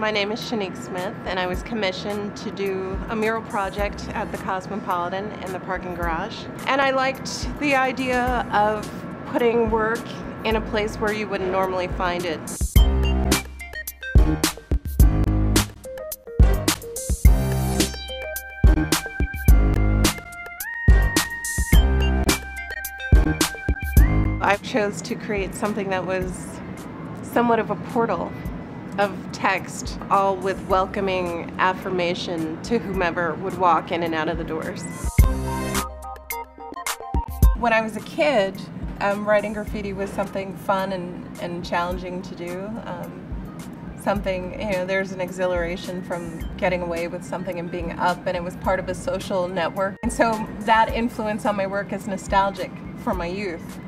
My name is Shinique Smith, and I was commissioned to do a mural project at the Cosmopolitan in the parking garage. And I liked the idea of putting work in a place where you wouldn't normally find it. I chose to create something that was somewhat of a portal of text, all with welcoming affirmation to whomever would walk in and out of the doors. When I was a kid, um, writing graffiti was something fun and, and challenging to do. Um, something, you know, there's an exhilaration from getting away with something and being up, and it was part of a social network. And so that influence on my work is nostalgic for my youth.